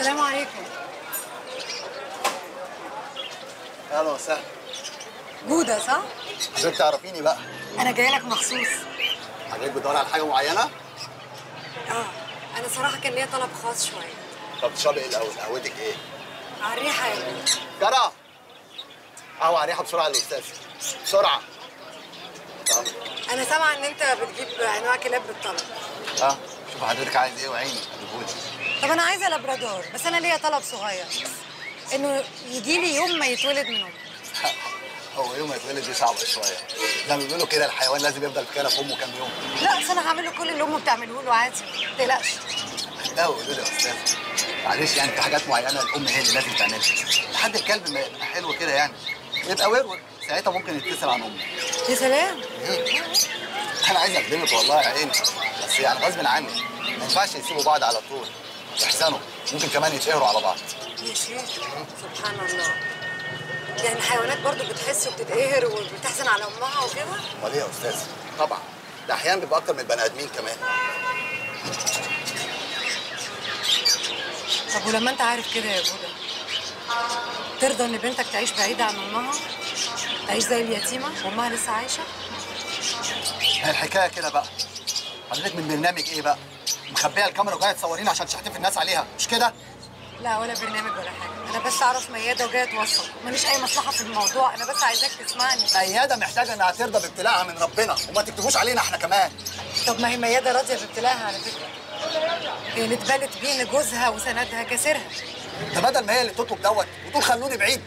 السلام عليكم. أهلا وسهلا. جودة صح؟ حضرتك تعرفيني بقى. أنا جاية لك مخصوص. حضرتك بتدور على حاجة معينة؟ آه أنا صراحة كان ليا طلب خاص شوية. طب تشربي إيه الأول؟ قهوتك إيه؟ على الريحة يا جودة جرى قهوة على الريحة بسرعة للاستاذ بسرعة. طب. أنا سامعة إن أنت بتجيب أنواع كلاب بالطلب. آه شوف حضرتك عايز إيه وعيني. هجيبهولك. طب أنا عايزة لابرادور بس أنا ليا طلب صغير. إنه يجي لي يوم ما يتولد من أمي هو يوم ما يتولد دي صعبة شوية. زي ما بيقولوا كده الحيوان لازم يفضل في كنف أمه كام يوم. لا بس أنا هعمل له كل اللي أمه بتعمله له عادي ما تقلقش. لا قولوا لي يا أستاذ. معلش يعني في حاجات معينة الأم هي اللي لازم تعملها. لحد الكلب ما يبقى حلو كده يعني. يبقى ورور ساعتها ممكن يتصل عن أمه. يا سلام. أنا عايز اخدمك والله يا عيني. بس يعني غصب عني. ما ينفعش يسيبوا بعض على طول. يحسنوا ممكن كمان يتشهروا على بعض. يا شيخ سبحان الله. يعني الحيوانات برضو بتحس وبتتقهر وبتحزن على أمها وكده؟ أمال إيه يا أستاذ؟ طبعا. ده أحيانا بيبقى أكتر من البني آدمين كمان. طب ولما أنت عارف كده يا جودة ترضى إن بنتك تعيش بعيدة عن أمها؟ تعيش زي اليتيمة؟ وأمها لسه عايشة؟ هي الحكاية كده بقى. حضرتك من برنامج إيه بقى؟ مخبية الكاميرا وجاية تصوريني عشان تشحتف الناس عليها. مش كده؟ لا ولا برنامج ولا حاجة، أنا بس أعرف ميادة وجاية أتوصل، ماليش أي مصلحة في الموضوع، أنا بس عايزاك تسمعني. ميادة محتاجة إنها ترضى بابتلاءها من ربنا. وما تكتبوش علينا إحنا كمان. طب ما هي ميادة راضية بابتلاءها على فكرة. هي اللي اتبلت بيه إن جوزها وسندها كسرها، ده بدل ما هي اللي تطلب دوت وتقول خلوني بعيد.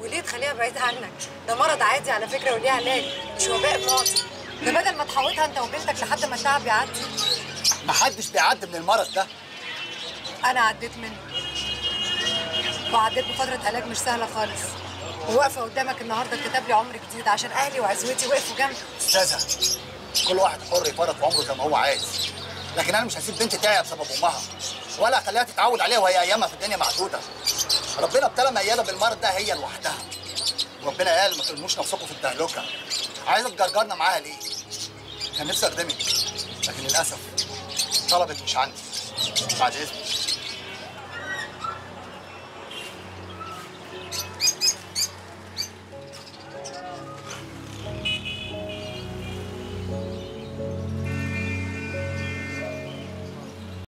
وليه تخليها بعيدة عنك؟ ده مرض عادي على فكرة وليه علاج، مش وباء معدي. ده بدل ما تحوطها أنت وبنتك لحد ما التعب يعدي، محدش بيعدي من المرض ده أنا عديت منه. وعديت بفترة علاج مش سهلة خالص. وواقفة قدامك النهاردة كتب لي عمر جديد عشان أهلي وعزوتي وقفوا جنبي. أستاذة كل واحد حر يفرط في عمره زي ما هو عايز لكن أنا مش هسيب بنتي تعب بسبب أمها ولا هخليها تتعود عليها وهي أيامها في الدنيا معدوده ربنا ابتلى مياده بالمرض ده هي لوحدها وربنا قال ما ترموش نفسكم في التهلكه عايزه تجرجرنا معاها ليه؟ كان نفسي أخدمك لكن للأسف طلبت مش عندي. بعد إذنك.